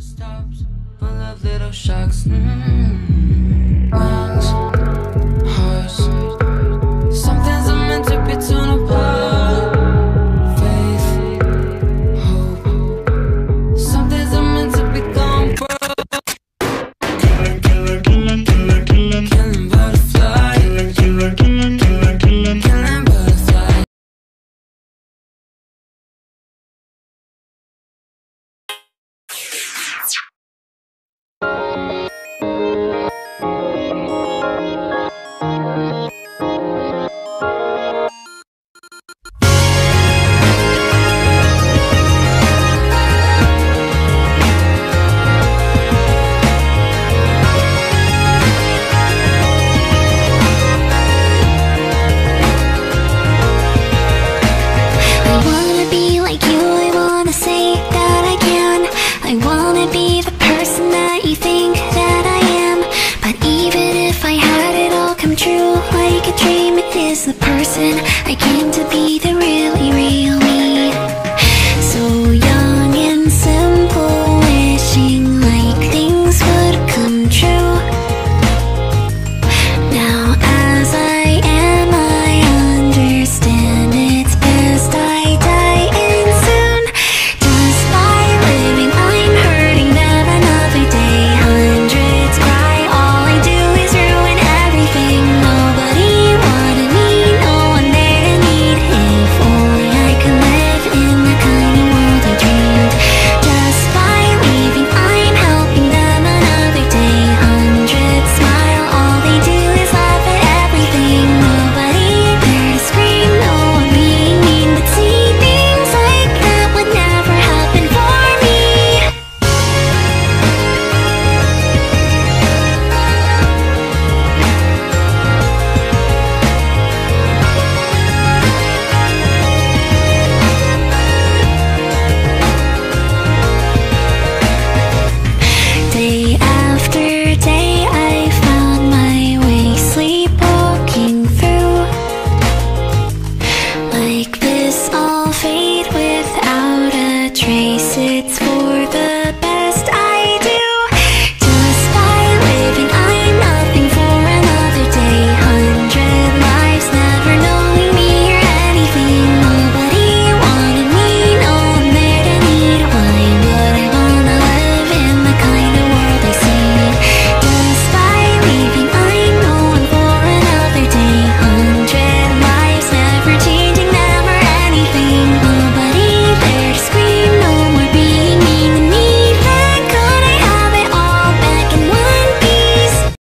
stops, full of little shocks. Mm -hmm. to be the really real me. So young and simple wishing